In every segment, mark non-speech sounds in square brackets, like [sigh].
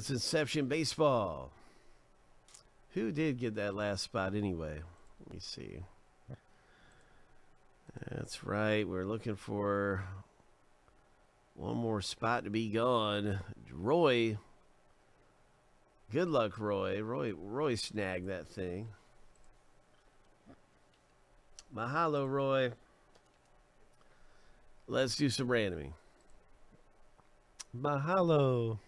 It's Inception Baseball. Who did get that last spot anyway? Let me see. That's right. We're looking for one more spot to be gone. Roy. Good luck, Roy. Roy Roy snagged that thing. Mahalo, Roy. Let's do some randoming. Mahalo.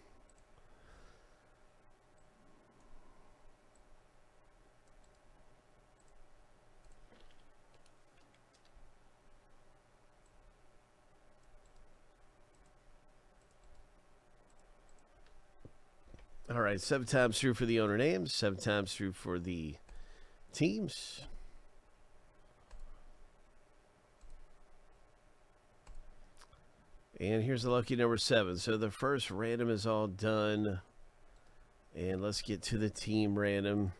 All right, seven times through for the owner names, seven times through for the teams. And here's the lucky number seven. So the first random is all done. And let's get to the team random.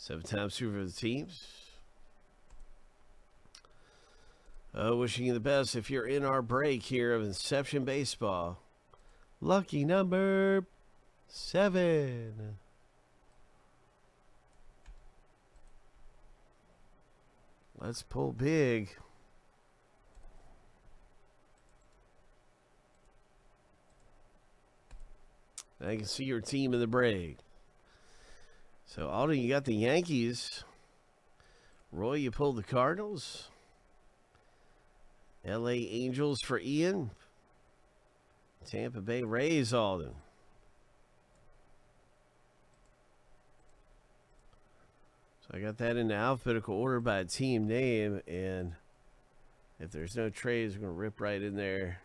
Seven times through for the teams. Uh, wishing you the best if you're in our break here of Inception Baseball. Lucky number seven. Let's pull big. I can see your team in the break. So, Alden, you got the Yankees. Roy, you pulled the Cardinals. LA Angels for Ian. Tampa Bay Rays, Alden. So I got that in alphabetical order by team name. And if there's no trades, we're going to rip right in there.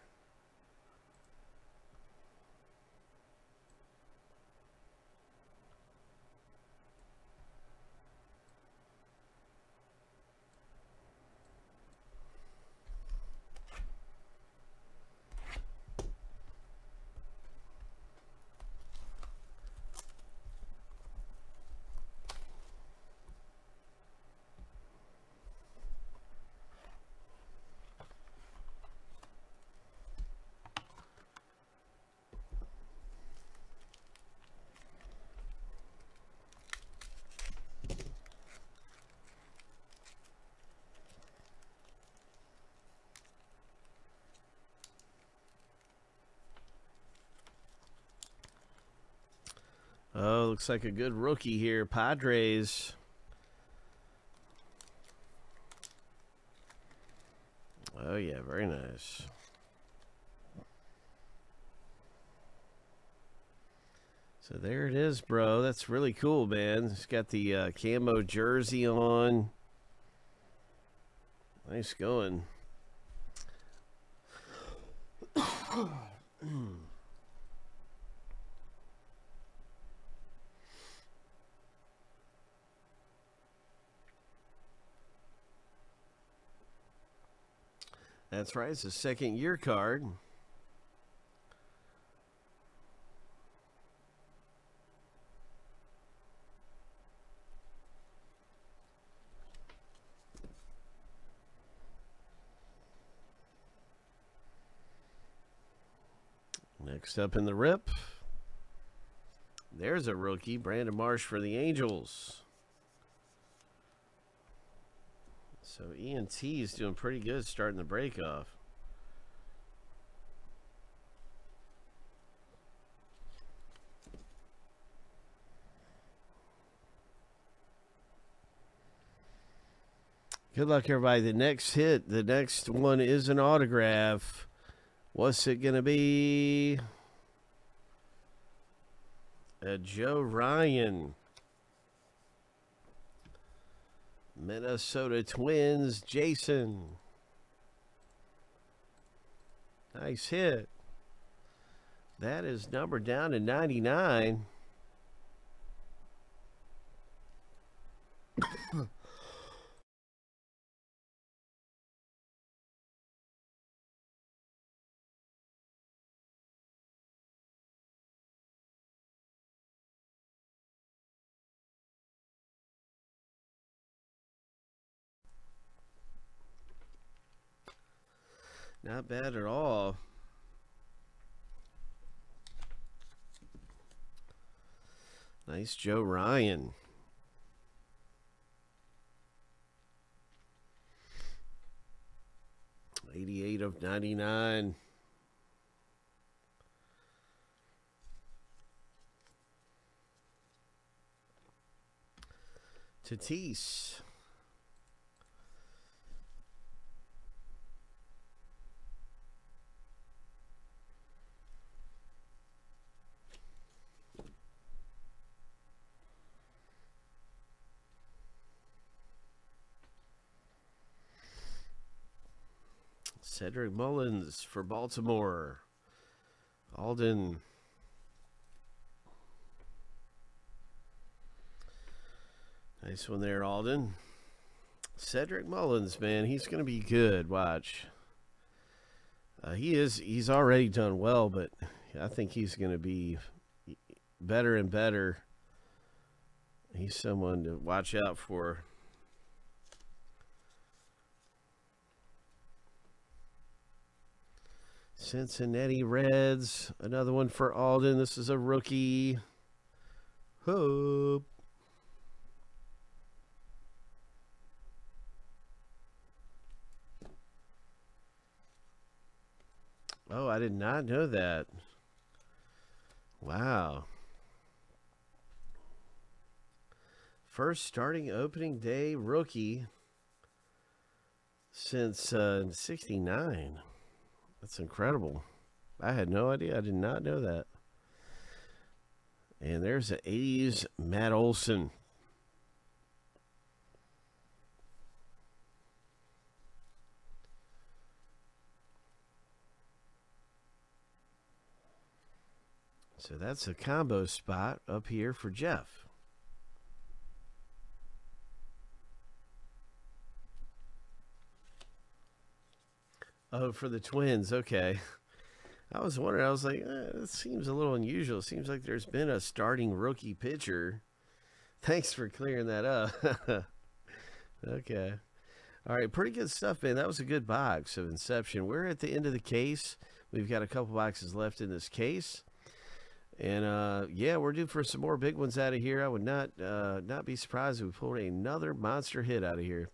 Oh, looks like a good rookie here. Padres. Oh, yeah, very nice. So there it is, bro. That's really cool, man. It's got the uh, camo jersey on. Nice going. [clears throat] That's right. It's a second year card. Next up in the rip, there's a rookie, Brandon Marsh for the Angels. So ENT is doing pretty good starting the break off. Good luck, everybody. The next hit, the next one is an autograph. What's it going to be? Uh, Joe Ryan. Minnesota Twins, Jason. Nice hit. That is number down to 99. Not bad at all. Nice Joe Ryan. Eighty-eight of ninety-nine. Tatis. Cedric Mullins for Baltimore. Alden. Nice one there, Alden. Cedric Mullins, man, he's going to be good. Watch. Uh, he is. He's already done well, but I think he's going to be better and better. He's someone to watch out for. Cincinnati Reds. Another one for Alden. This is a rookie. Hope. Oh, I did not know that. Wow. First starting opening day rookie since uh, 69. That's incredible. I had no idea. I did not know that. And there's the 80s Matt Olson. So that's a combo spot up here for Jeff. Oh, for the Twins. Okay. I was wondering. I was like, eh, this seems a little unusual. It seems like there's been a starting rookie pitcher. Thanks for clearing that up. [laughs] okay. All right. Pretty good stuff, man. That was a good box of Inception. We're at the end of the case. We've got a couple boxes left in this case. And uh, yeah, we're due for some more big ones out of here. I would not uh, not be surprised if we pulled another monster hit out of here.